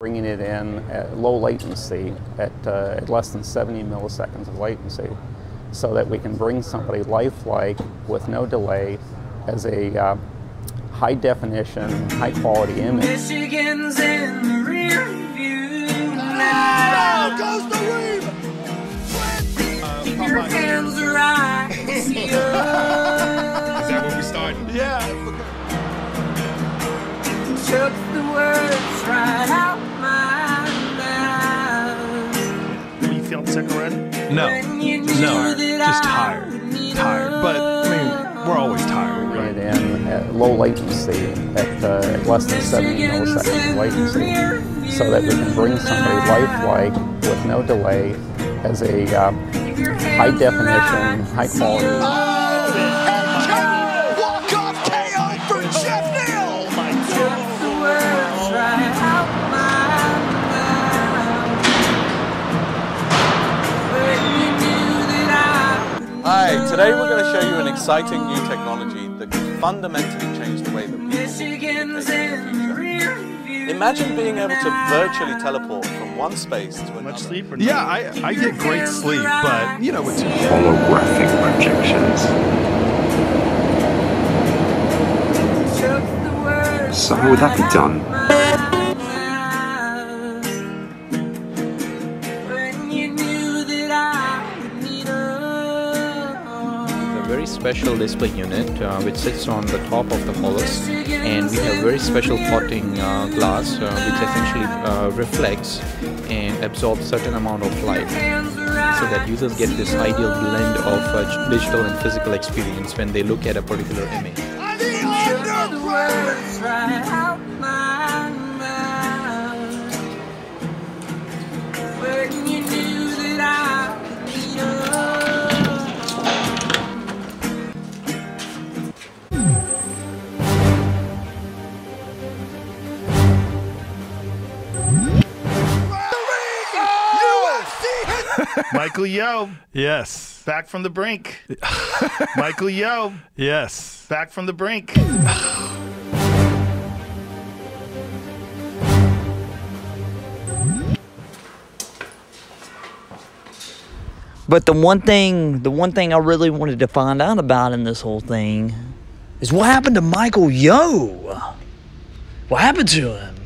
bringing it in at low latency, at, uh, at less than 70 milliseconds of latency, so that we can bring somebody lifelike with no delay as a uh, high definition, high quality image. Michigan's in the rear view now. Down goes the Reeve! Your hands right. See Is that where we starting? Yeah. took the words right mouth. You feeling? No, When you knew no, just tired, tired. But I mean, we're always tired, Bring right? it in at low latency, at, uh, at less than 70 milliseconds latency, so that we can bring somebody lifelike with no delay as a uh, high definition, high quality. Today we're going to show you an exciting new technology that could fundamentally change the way that people Michigan's communicate in in the the future. Imagine being able to virtually teleport from one space to another. Much sleep or Yeah, I, I get great sleep, but you know, with two holographic projections. Took the words So how would that be done? Very special display unit uh, which sits on the top of the holus and we have very special potting uh, glass uh, which essentially uh, reflects and absorbs certain amount of light. So that users get this ideal blend of uh, digital and physical experience when they look at a particular image. Michael Yo, Yes, back from the brink. Michael Yo, yes. back from the brink. But the one thing, the one thing I really wanted to find out about in this whole thing is what happened to Michael Yo? What happened to him?